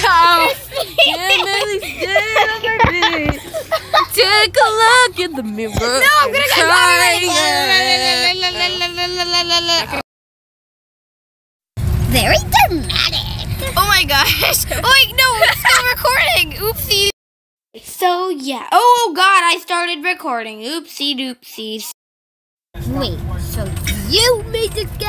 Cow. Can't on. Take a look in the mirror. No, I'm gonna go. Very dramatic. Oh my gosh. Oh wait, no, it's still recording. Oopsie. So yeah. Oh, oh god, I started recording. Oopsie doopsies. Wait, so you made this game?